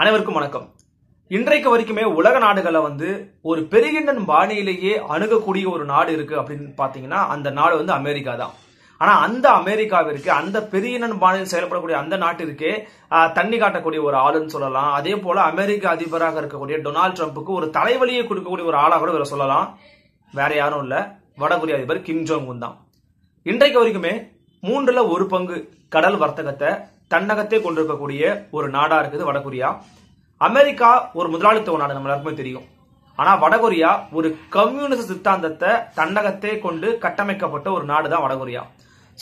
அனைவருக்கும் வணக்கம். இன்றைக்கு வரைக்குமே உலக நாடுகளை வந்து ஒரு பெருகின்ற பாணியிலேயே அணுகக்கூடிய ஒரு நாடு இருக்கு அப்படின்னு பாத்தீங்கன்னா அந்த நாடு வந்து அமெரிக்கா தான். ஆனா அந்த அமெரிக்காவிற்கு அந்த பெரியனன் பாணியில் செயல்படக்கூடிய அந்த நாட்டிற்கே தண்ணி காட்டக்கூடிய ஒரு ஆளுன்னு சொல்லலாம். அதே போல அமெரிக்க அதிபராக இருக்கக்கூடிய டொனால்ட் ட்ரம்ப்புக்கு ஒரு தலைவலியை கொடுக்கக்கூடிய ஒரு ஆளாக கூட இவரை சொல்லலாம். வேற யாரும் இல்ல. வடகொரிய அதிபர் கிம் ஜோங் உன் தான். இன்றைக்கு வரைக்குமே மூன்றுல ஒரு பங்கு கடல் வர்த்தகத்தை தன்னகத்தை கொண்டிருக்கக்கூடிய ஒரு நாடா இருக்குது வடகொரியா. அமெரிக்கா ஒரு முதலாளித்துவ நாடு நம்ம எல்லாருக்குமே தெரியும். ஆனா வடகொரியா ஒரு கம்யூனிஸ்ட் சித்தாந்தத்தை தன்னகத்தை கொண்டு கட்டமைக்கப்பட்ட ஒரு நாடு தான் வடகொரியா.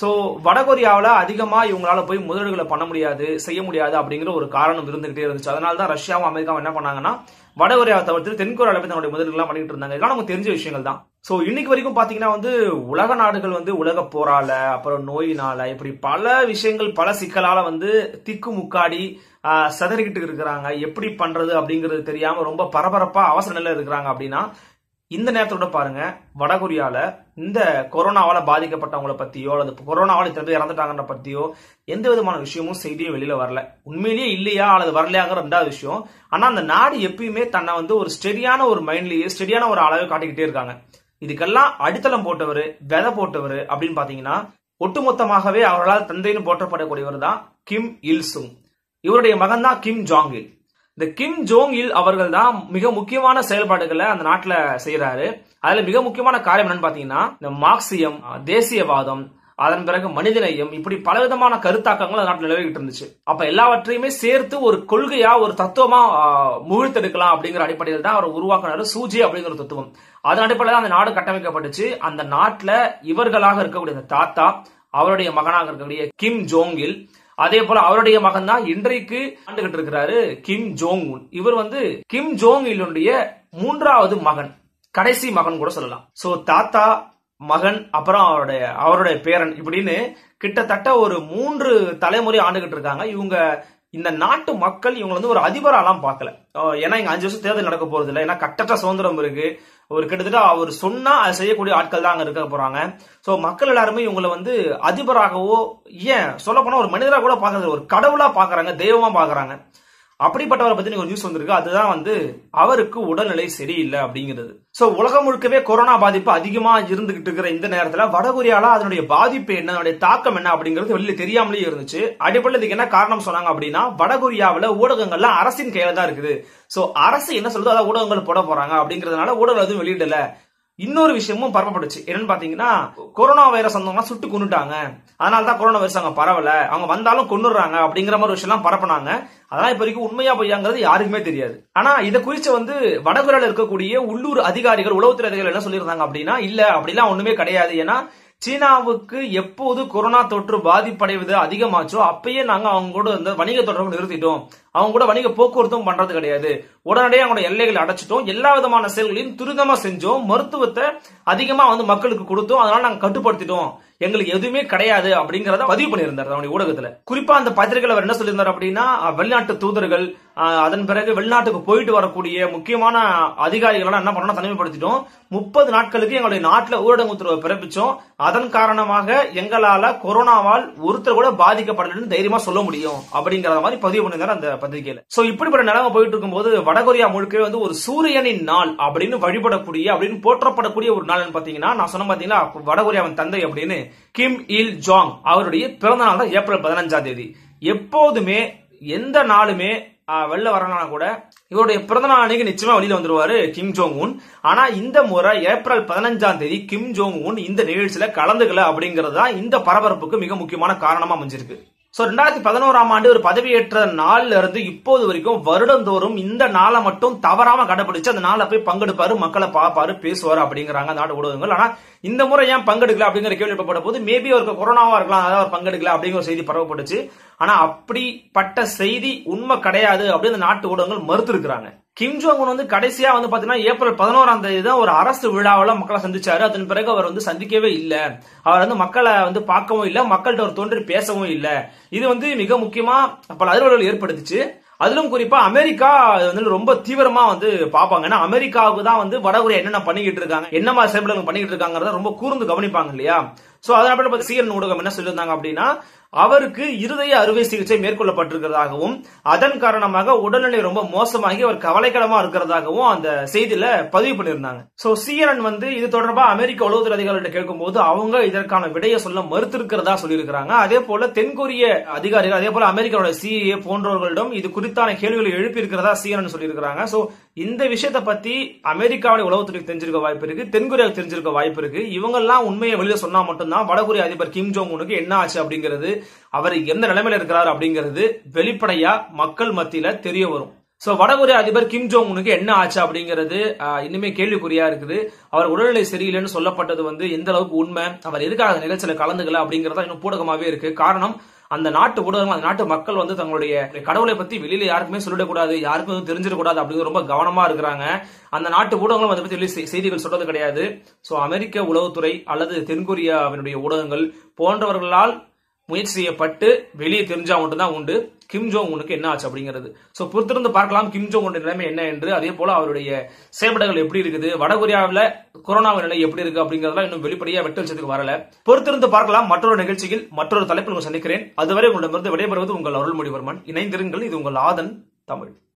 ஸோ வடகொரியாவில் அதிகமாக இவங்களால போய் முதலீடுகளை பண்ண முடியாது செய்ய முடியாது அப்படிங்கிற ஒரு காரணம் இருந்துகிட்டே இருந்துச்சு. அதனால தான் ரஷ்யாவும் அமெரிக்காவும் என்ன பண்ணாங்கன்னா வடகொரியாவை தவிர்த்து தென்கொரியாவில் போய் தன்னுடைய முதலீடுலாம் பண்ணிட்டு இருந்தாங்க இதெல்லாம் நமக்கு தெரிஞ்ச விஷயங்கள் தான். ஸோ இன்னைக்கு வரைக்கும் பார்த்தீங்கன்னா வந்து உலக நாடுகள் வந்து உலக போரால அப்புறம் நோயினால இப்படி பல விஷயங்கள் பல சிக்கலால வந்து திக்கு முக்காடி சதறிக்கிட்டு சிதறிக்கிட்டு இருக்கிறாங்க. எப்படி பண்றது அப்படிங்கிறது தெரியாம ரொம்ப பரபரப்பா அவசர நிலையில் இருக்கிறாங்க அப்படின்னா இந்த நேரத்தோட பாருங்க வடகொரியால இந்த கொரோனாவால பாதிக்கப்பட்டவங்கள பத்தியோ அல்லது கொரோனாவால இத்தனை பேர் இறந்துட்டாங்கன்ற பத்தியோ எந்த விதமான விஷயமும் செய்தியும் வெளியில வரல. உண்மையிலேயே இல்லையா அல்லது வரலையாங்கிற ரெண்டாவது விஷயம். ஆனா அந்த நாடு எப்பயுமே தன்னை வந்து ஒரு ஸ்டெடியான ஒரு மைண்ட்லயே ஸ்டெடியான ஒரு அளவை காட்டிக்கிட்டே இருக்காங்க. இதுக்கெல்லாம் அடித்தளம் போட்டவர் விதை போட்டவர் அப்படின்னு பாத்தீங்கன்னா ஒட்டுமொத்தமாகவே அவர்களால் தந்தைன்னு போற்றப்படக்கூடியவர் தான் கிம் இல்சுங். இவருடைய மகன் தான் கிம் ஜாங் இல் இந்த கிம் ஜோங் இல் அவர்கள் தான் மிக முக்கியமான செயல்பாடுகளை அந்த நாட்டுல செய்யறாரு அதுல மிக முக்கியமான காரியம் என்னன்னு பாத்தீங்கன்னா இந்த மார்க்சியம் தேசியவாதம் அதன் பிறகு மனிதநேயம் இப்படி பலவிதமான கருத்தாக்கங்கள் அந்த நாட்டில் நிலவிக்கிட்டு இருந்துச்சு. அப்ப எல்லாவற்றையுமே சேர்த்து ஒரு கொள்கையா ஒரு தத்துவமா ஆஹ், அப்படிங்கிற அடிப்படையில் தான் அவர் உருவாக்குனாரு சூஜி அப்படிங்கிற தத்துவம். அதன் அடிப்படையில் தான் அந்த நாடு கட்டமைக்கப்பட்டுச்சு. அந்த நாட்டுல இவர்களாக இருக்கக்கூடிய அந்த தாத்தா அவருடைய மகனாக இருக்கக்கூடிய கிம் ஜோங்கில் அதே போல அவருடைய மகன் தான் இன்றைக்கு ஆண்டுகிட்டு இருக்கிறாரு கிம் ஜோங் உன் இவர் வந்து கிம் ஜோங் இலுடைய மூன்றாவது மகன் கடைசி மகன் கூட சொல்லலாம். சோ தாத்தா மகன் அப்புறம் அவருடைய அவருடைய பேரன் இப்படின்னு கிட்டத்தட்ட ஒரு மூன்று தலைமுறை ஆண்டுகிட்டு இருக்காங்க. இவங்க இந்த நாட்டு மக்கள் இவங்க வந்து ஒரு அதிபராலாம் பார்க்கல. ஏன்னா இங்க அஞ்சு வருஷம் தேர்தல் நடக்க போறது இல்லை ஏன்னா கட்டற்ற சுதந்திரம் இருக்கு. ஒரு கிட்டத்தட்ட அவர் சொன்னா அதை செய்யக்கூடிய ஆட்கள் தான் அங்க இருக்க போறாங்க. சோ மக்கள் எல்லாருமே இவங்களை வந்து அதிபராகவோ ஏன் சொல்ல போனா ஒரு மனிதரா கூட பாக்குறது ஒரு கடவுளா பாக்குறாங்க தெய்வமா பாக்குறாங்க அப்படிப்பட்டவரை பத்தி ஒரு நியூஸ் வந்திருக்கு. அதுதான் வந்து அவருக்கு உடல்நிலை சரியில்லை அப்படிங்கிறது. சோ உலகம் முழுக்கவே கொரோனா பாதிப்பு அதிகமா இருந்துகிட்டு இருக்கிற இந்த நேரத்துல வடகொரியால அதனுடைய பாதிப்பு என்ன அதனுடைய தாக்கம் என்ன அப்படிங்கிறது வெளியில தெரியாமலே இருந்துச்சு. அடிப்படையில் இதுக்கு என்ன காரணம் சொன்னாங்க அப்படின்னா வடகொரியாவில ஊடகங்கள்லாம் அரசின் கையில தான் இருக்குது. சோ அரசு என்ன சொல்லுதோ அதான் ஊடகங்கள் போட போறாங்க அப்படிங்கறதுனால ஊடகம் எதுவும் வெளியிடல. இன்னொரு விஷயமும் பரப்பப்பட்டுச்சு. என்னன்னு பாத்தீங்கன்னா கொரோனா வைரஸ் வந்தவங்க சுட்டு கொண்டுட்டாங்க அதனால தான் கொரோனா வைரஸ் அங்க பரவல. அவங்க வந்தாலும் கொண்டுடுறாங்க அப்படிங்கிற மாதிரி விஷயம் எல்லாம் பரப்புனாங்க. அதெல்லாம் இப்ப வரைக்கும் உண்மையா பொய்யாங்கிறது யாருக்குமே தெரியாது. ஆனா இதை குறிச்சு வந்து வடகொரியால இருக்கக்கூடிய உள்ளூர் அதிகாரிகள் உளவுத்துறை அதிகாரிகள் என்ன சொல்லியிருந்தாங்க அப்படின்னா இல்ல அப்படிலாம் ஒண்ணுமே கிடையாது. ஏன்னா சீனாவுக்கு எப்போது கொரோனா தொற்று பாதிப்படைவது அதிகமாச்சோ அப்பயே நாங்க அவங்க கூட இந்த வணிக தொடர்பு நிறுத்திட்டோம். அவங்க கூட வணிக போக்குவரத்தும் பண்றது கிடையாது. உடனடியாக அவங்களோட எல்லைகளை அடைச்சிட்டோம். எல்லா விதமான செயல்களையும் துரிதமா செஞ்சோம். மருத்துவத்தை அதிகமா வந்து மக்களுக்கு கொடுத்தோம். அதனால நாங்க கட்டுப்படுத்திட்டோம். எங்களுக்கு எதுவுமே கிடையாது அப்படிங்கறத பதிவு பண்ணியிருந்தார் அவனுடைய ஊடகத்துல. குறிப்பா அந்த பத்திரிகையில அவர் என்ன சொல்லியிருந்தார் அப்படின்னா வெளிநாட்டு தூதர்கள் அதன் பிறகு வெளிநாட்டுக்கு போயிட்டு வரக்கூடிய முக்கியமான அதிகாரிகள் என்ன பண்ணணும் தனிமைப்படுத்திட்டோம். முப்பது நாட்களுக்கு எங்களுடைய நாட்டில் ஊரடங்கு உத்தரவை பிறப்பிச்சோம். அதன் காரணமாக எங்களால கொரோனாவால் ஒருத்தர் கூட பாதிக்கப்படலன்னு தைரியமா சொல்ல முடியும். அப்படிங்கிற மாதிரி பதிவு பண்ணியிருந்தார் அந்த பத்திரிகையில. சோ இப்படிப்பட்ட நிலைமை போயிட்டு இருக்கும்போது வடகொரியா முழுக்கவே வந்து ஒரு சூரியனின் நாள் அப்படின்னு வழிபடக்கூடிய அப்படின்னு போற்றப்படக்கூடிய ஒரு நாள்னு பாத்தீங்கன்னா நான் சொன்ன பாத்தீங்கன்னா வடகொரியாவின் தந்தை அப்படின்னு கிம் இல் ஜாங் அவருடைய பிறந்த நாள் தான் ஏப்ரல் பதினஞ்சாம் தேதி. எப்போதுமே எந்த நாளுமே வெளில வரலனா கூட இவருடைய பிறந்த நாள் அன்னைக்கு நிச்சயமா வெளியில வந்துருவாரு கிம் ஜோங் உன் ஆனா இந்த முறை ஏப்ரல் பதினஞ்சாம் தேதி கிம் ஜோங் உன் இந்த நிகழ்ச்சியில கலந்துக்கல அப்படிங்கிறது தான் இந்த பரபரப்புக்கு மிக முக்கியமான காரணமா அமைஞ்சிருக்கு. சோ ரெண்டாயிரத்தி பதினோராம் ஆண்டு ஒரு பதவியேற்ற நாள்ல இருந்து இப்போது வரைக்கும் வருடந்தோறும் இந்த நாளை மட்டும் தவறாம கடைபிடிச்சு அந்த நாளை போய் பங்கெடுப்பாரு மக்களை பார்ப்பாரு பேசுவாரு அப்படிங்கிறாங்க நாடு ஊடகங்கள். ஆனா இந்த முறை ஏன் பங்கெடுக்கல அப்படிங்கிற கேள்வி போது மேபி அவருக்கு கொரோனாவா இருக்கலாம் அதாவது அவர் பங்கெடுக்கல அப்படிங்கிற செய்தி பரவப்பட்டுச்சு. ஆனா அப்படிப்பட்ட செய்தி உண்மை கிடையாது அப்படின்னு நாட்டு ஊடகங்கள் மறுத்திருக்கிறாங்க. கிம் ஜோங் உன் வந்து கடைசியா வந்து பாத்தீங்கன்னா ஏப்ரல் பதினோராம் தேதி தான் ஒரு அரசு விழாவில் மக்களை சந்திச்சாரு. அதன் பிறகு அவர் வந்து சந்திக்கவே இல்லை. அவர் வந்து மக்களை வந்து பார்க்கவும் இல்லை மக்கள்கிட்ட ஒரு தோன்றி பேசவும் இல்லை. இது வந்து மிக முக்கியமா பல அதிர்வலைகள் ஏற்படுத்துச்சு. அதிலும் குறிப்பா அமெரிக்கா வந்து ரொம்ப தீவிரமா வந்து பாப்பாங்க ஏன்னா அமெரிக்காவுக்கு தான் வந்து வடகொரியா என்னென்ன பண்ணிக்கிட்டு இருக்காங்க என்ன மாதிரி செயல்பாடுகள் பண்ணிக்கிட்டு இருக்காங்கிறத ரொம்ப கூர்ந்து கவனிப்பாங்க இல்லையா? சோ அதனால சிஎன் ஊடகம் என்ன சொல்லியிருந்தாங்க அப்படின்னா அவருக்கு இருதய அறுவை சிகிச்சை மேற்கொள்ளப்பட்டிருக்கிறதாகவும் அதன் காரணமாக உடல்நிலை ரொம்ப மோசமாகி அவர் கவலைக்கிடமா இருக்கிறதாகவும் அந்த செய்தியில பதிவு பண்ணியிருந்தாங்க. சோ சிஎன்என் வந்து இது தொடர்பா அமெரிக்க உளவுத்துறை அதிகாரிகிட்ட கேட்கும்போது அவங்க இதற்கான விடையை சொல்ல மறுத்திருக்கிறதா சொல்லியிருக்கிறாங்க. அதே போல தென்கொரிய அதிகாரிகள் அதே போல அமெரிக்காவோட சிஏ போன்றவர்களிடம் இது குறித்தான கேள்விகளை எழுப்பியிருக்கிறதா சிஎன்என் சொல்லியிருக்கிறாங்க. சோ இந்த விஷயத்தை பத்தி அமெரிக்காவுடைய உளவுத்துறைக்கு தெரிஞ்சிருக்க வாய்ப்பு இருக்கு தென்கொரியாவுக்கு தெரிஞ்சிருக்க வாய்ப்பு இருக்கு. இவங்க எல்லாம் உண்மையை வெளியில சொன்னா மட்டும்தான் வடகொரிய அதிபர் கிம் ஜோங் உனுக்கு என்ன ஆச்சு அப்படிங்கிறது அவர் எந்த நிலைமையில இருக்கிறார் அப்படிங்கிறது வெளிப்படையா மக்கள் மத்தியில தெரிய வரும். சோ வடகொரிய அதிபர் கிம் ஜோங் உனுக்கு என்ன ஆச்சு அப்படிங்கிறது இன்னுமே கேள்விக்குறியா இருக்குது. அவர் உடல்நிலை சரியில்லைன்னு சொல்லப்பட்டது வந்து எந்த அளவுக்கு உண்மை அவர் எதுக்காக அந்த நிகழ்ச்சியில கலந்துக்கல அப்படிங்கறத இன்னும் பூடகமாவே இருக்கு. காரணம் அந்த நாட்டு ஊடகங்கள் அந்த நாட்டு மக்கள் வந்து தங்களுடைய கடவுளை பத்தி வெளியில யாருக்குமே சொல்லிடக்கூடாது யாருக்கும் எதுவும் தெரிஞ்சிடக்கூடாது அப்படிங்கிற ரொம்ப கவனமா இருக்கிறாங்க. அந்த நாட்டு ஊடகங்களும் அதை பத்தி வெளிய செய்திகள் சொல்றது கிடையாது. சோ அமெரிக்க உளவுத்துறை அல்லது தென்கொரியாவினுடைய ஊடகங்கள் போன்றவர்களால் முயற்சி செய்யப்பட்டு வெளியே தெரிஞ்சா மட்டும்தான் உண்டு. கிம் ஜோங் உனுக்கு என்ன ஆச்சு அப்படிங்கிறது. ஸோ பொறுத்திருந்து பார்க்கலாம் கிம் ஜோங் உன் நிலைமை என்ன என்று. அதே போல அவருடைய செயல்பாடுகள் எப்படி இருக்குது? வடகொரியாவில் கொரோனாவின் நிலை எப்படி இருக்கு அப்படிங்கிறதுலாம் இன்னும் வெளிப்படையா வெட்ட வெளிச்சத்துக்கு வரல. பொறுத்திருந்து பார்க்கலாம் மற்றொரு நிகழ்ச்சியில் மற்றொரு தலைப்பில் உங்களை சந்திக்கிறேன். அதுவரை உங்களிடமிருந்து விடைபெறுவது உங்கள் அருள்மொழிவர்மன். இணைந்திருங்கள். இது உங்கள் ஆதன் தமிழ்.